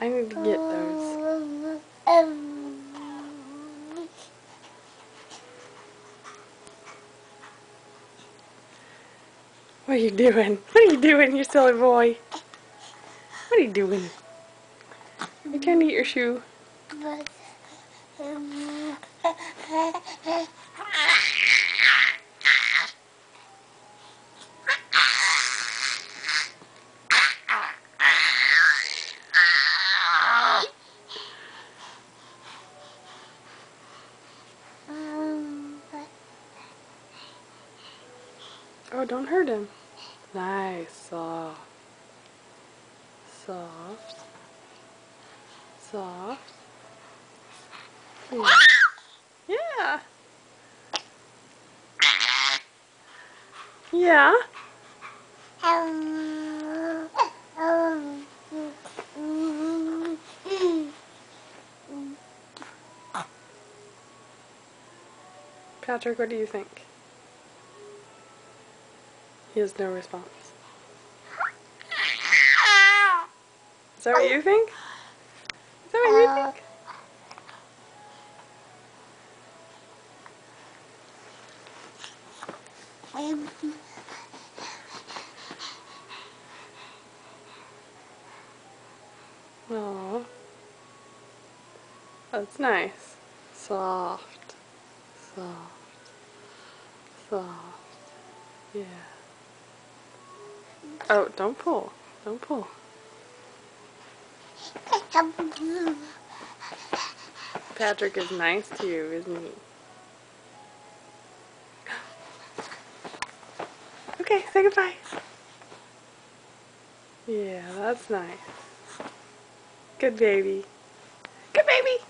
I need to get those. What are you doing? What are you doing, you silly boy? What are you doing? You to eat your shoe? Um, Oh, don't hurt him. Nice, soft. Soft. Soft. Yeah. Yeah. Patrick, what do you think? He has no response. Is that what you think? Is that what you uh, think? Oh, that's nice. Soft, soft, soft. Yeah. Oh, don't pull. Don't pull. Patrick is nice to you, isn't he? Okay, say goodbye. Yeah, that's nice. Good baby. Good baby.